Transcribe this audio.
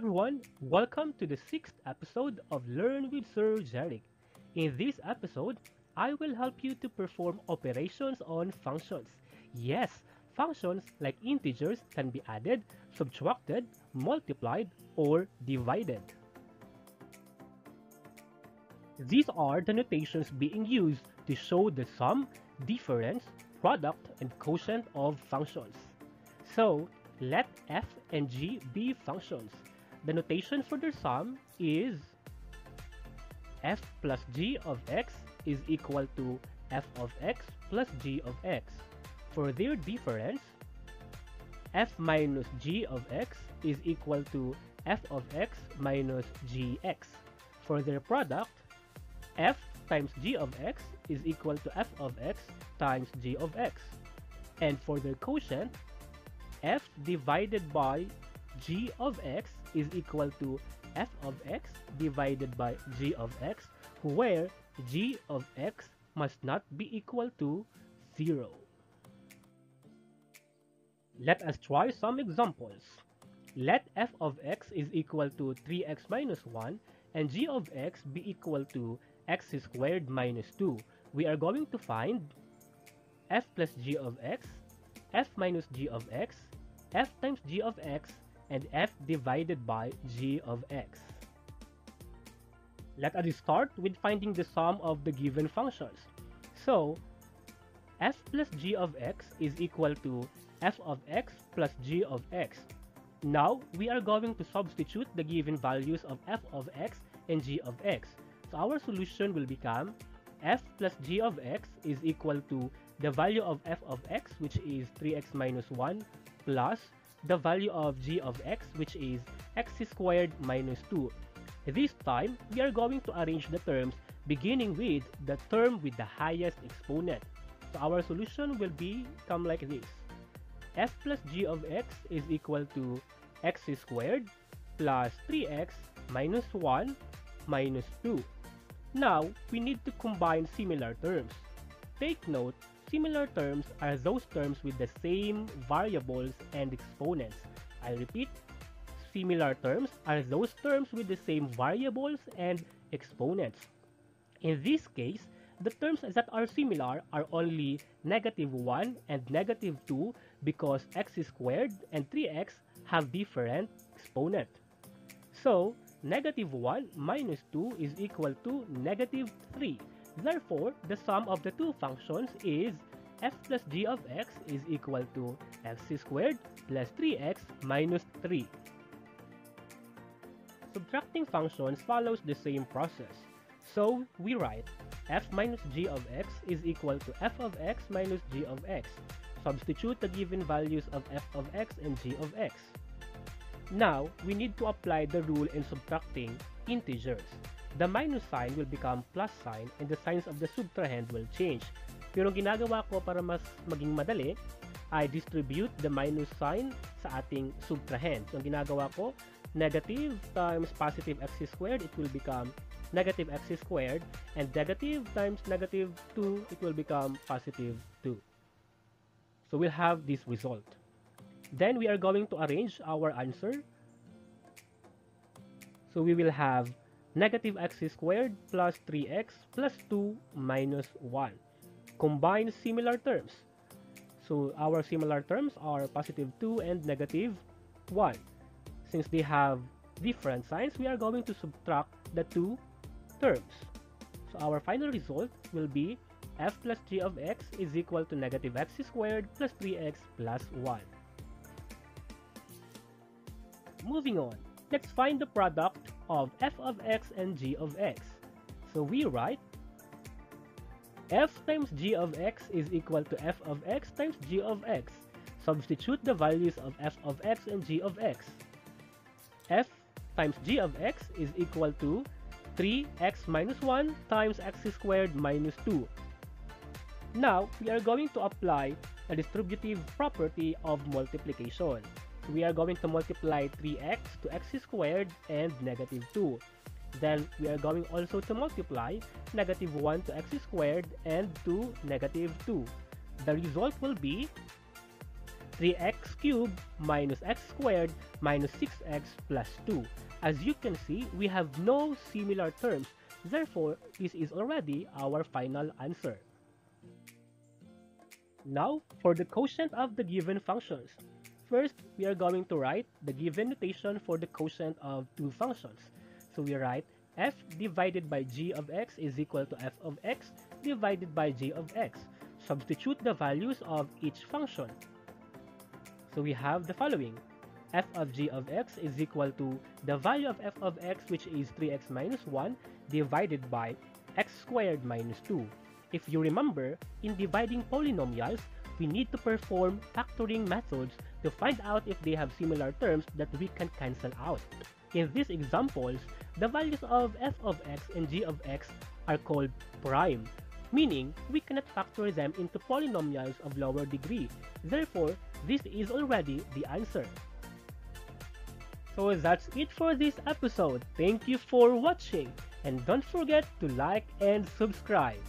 everyone, welcome to the sixth episode of Learn with Sir Jeric. In this episode, I will help you to perform operations on functions. Yes, functions like integers can be added, subtracted, multiplied, or divided. These are the notations being used to show the sum, difference, product, and quotient of functions. So, let f and g be functions. The notation for their sum is f plus g of x is equal to f of x plus g of x. For their difference, f minus g of x is equal to f of x minus gx. For their product, f times g of x is equal to f of x times g of x. And for their quotient, f divided by g of x is equal to f of x divided by g of x, where g of x must not be equal to 0. Let us try some examples. Let f of x is equal to 3x minus 1 and g of x be equal to x squared minus 2. We are going to find f plus g of x, f minus g of x, f times g of x, and f divided by g of x. Let us start with finding the sum of the given functions. So, f plus g of x is equal to f of x plus g of x. Now, we are going to substitute the given values of f of x and g of x. So our solution will become f plus g of x is equal to the value of f of x which is 3x minus 1 plus the value of g of x which is x squared minus 2. This time, we are going to arrange the terms beginning with the term with the highest exponent. So our solution will become like this. f plus g of x is equal to x squared plus 3x minus 1 minus 2. Now, we need to combine similar terms. Take note, similar terms are those terms with the same variables and exponents. I repeat, similar terms are those terms with the same variables and exponents. In this case, the terms that are similar are only negative 1 and negative 2 because x squared and 3x have different exponent. So, negative 1 minus 2 is equal to negative 3. Therefore, the sum of the two functions is f plus g of x is equal to x squared plus 3x minus 3. Subtracting functions follows the same process. So, we write f minus g of x is equal to f of x minus g of x. Substitute the given values of f of x and g of x. Now, we need to apply the rule in subtracting integers. The minus sign will become plus sign and the signs of the subtrahend will change. Pero ginagawa ko para mas maging madali, I distribute the minus sign sa ating subtrahend. So, ang ginagawa ko, negative times positive x squared, it will become negative x squared, and negative times negative 2, it will become positive 2. So, we'll have this result. Then, we are going to arrange our answer. So, we will have negative x squared plus 3x plus 2 minus 1. Combine similar terms. So our similar terms are positive 2 and negative 1. Since they have different signs, we are going to subtract the two terms. So our final result will be f plus g of x is equal to negative x squared plus 3x plus 1. Moving on, let's find the product of f of x and g of x. So we write f times g of x is equal to f of x times g of x. Substitute the values of f of x and g of x. f times g of x is equal to 3x minus 1 times x squared minus 2. Now, we are going to apply the distributive property of multiplication. We are going to multiply 3x to x squared and negative 2. Then we are going also to multiply negative 1 to x squared and to negative 2. The result will be 3x cubed minus x squared minus 6x plus 2. As you can see, we have no similar terms, therefore this is already our final answer. Now, for the quotient of the given functions. First, we are going to write the given notation for the quotient of two functions. So we write f divided by g of x is equal to f of x divided by g of x. Substitute the values of each function. So we have the following. f of g of x is equal to the value of f of x which is 3x minus 1 divided by x squared minus 2. If you remember, in dividing polynomials, we need to perform factoring methods to find out if they have similar terms that we can cancel out. In these examples, the values of f of x and g of x are called prime, meaning we cannot factor them into polynomials of lower degree. Therefore, this is already the answer. So that's it for this episode. Thank you for watching and don't forget to like and subscribe.